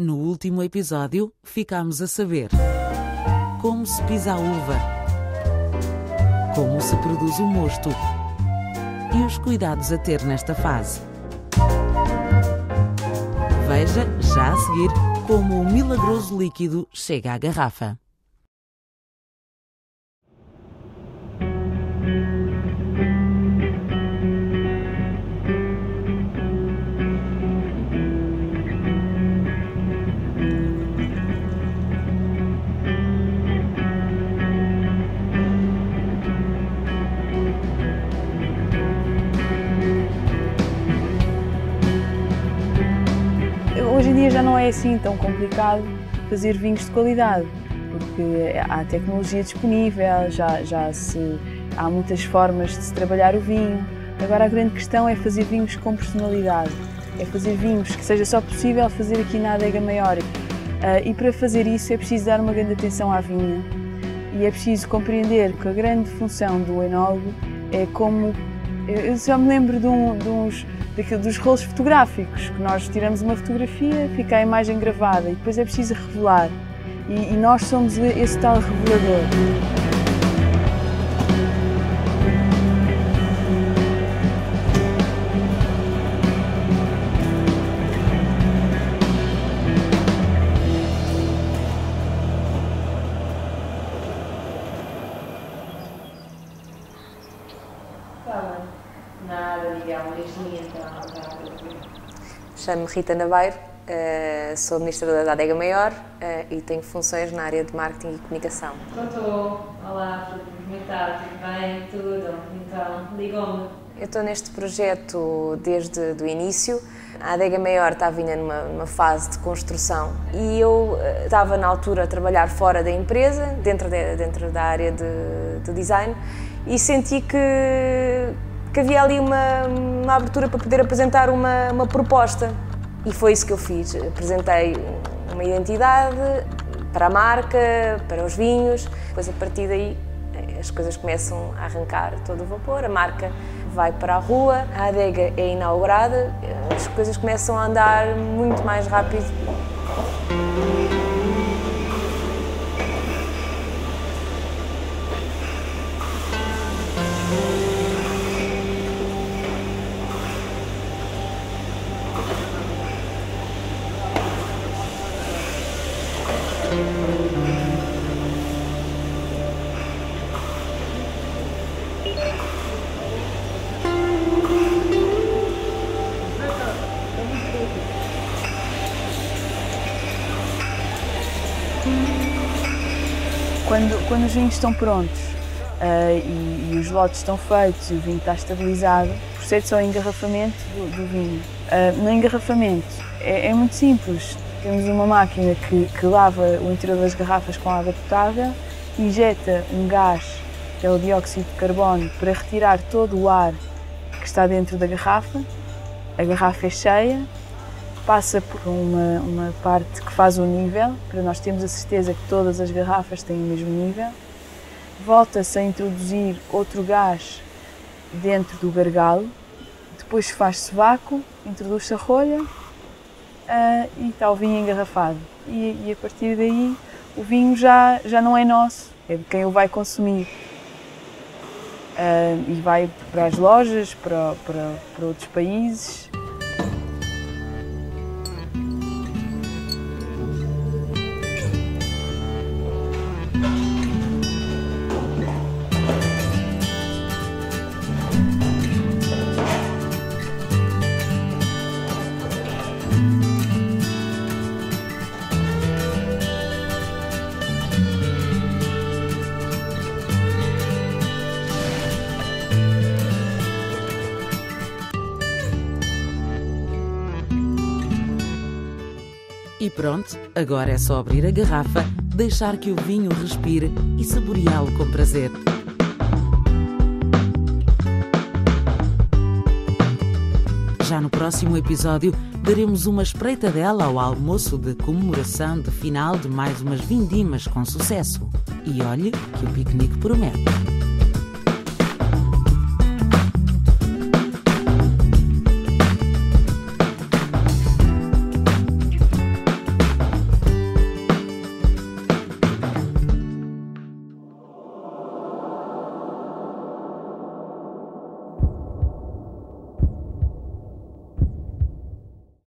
No último episódio, ficámos a saber como se pisa a uva, como se produz o mosto e os cuidados a ter nesta fase. Veja já a seguir como o milagroso líquido chega à garrafa. Dia já não é assim tão complicado fazer vinhos de qualidade, porque há tecnologia disponível, já, já se, há muitas formas de se trabalhar o vinho. Agora a grande questão é fazer vinhos com personalidade, é fazer vinhos que seja só possível fazer aqui na adega maior. Uh, e para fazer isso é preciso dar uma grande atenção à vinha e é preciso compreender que a grande função do enólogo é como. Eu só me lembro de, um, de uns daquilo, dos rolos fotográficos, que nós tiramos uma fotografia, fica a imagem gravada e depois é preciso revelar. E, e nós somos esse tal revelador. Nada, digamos. Chamo-me Rita Naveiro, eh, sou administradora da Adega Maior eh, e tenho funções na área de marketing e comunicação. Estou, olá, como está? Tudo bem? Tudo. Então, ligou-me. Eu estou neste projeto desde o início. A Adega Maior estava vinha numa, numa, fase de construção e eu eh, estava na altura a trabalhar fora da empresa, dentro, de, dentro da área de, de design, e senti que que havia ali uma, uma abertura para poder apresentar uma, uma proposta. E foi isso que eu fiz. Apresentei uma identidade para a marca, para os vinhos. Depois, a partir daí, as coisas começam a arrancar todo o vapor. A marca vai para a rua, a adega é inaugurada, as coisas começam a andar muito mais rápido. Quando, quando os vinhos estão prontos uh, e, e, os lotes estão feitos e o vinho está estabilizado, procede-se ao engarrafamento do, do vinho. Uh, no engarrafamento é, é, muito simples. Temos uma máquina que, que lava o interior das garrafas com água potável, injeta um gás, que é o dióxido de carbono, para retirar todo o ar que está dentro da garrafa. A garrafa é cheia, passa por uma, uma parte que faz o nível, para nós termos a certeza que todas as garrafas têm o mesmo nível. Volta-se a introduzir outro gás dentro do gargalo, depois faz-se vácuo, introduz-se a rolha uh, e está o vinho engarrafado. E, e, a partir daí o vinho já, já não é nosso, é de quem o vai consumir. Uh, e vai para as lojas, para, para, para outros países. E pronto, agora é só abrir a garrafa, deixar que o vinho respire e saboreá-lo com prazer. Já no próximo episódio, daremos uma espreitadela ao almoço de comemoração de final de mais umas vindimas com sucesso. E olhe que o piquenique promete.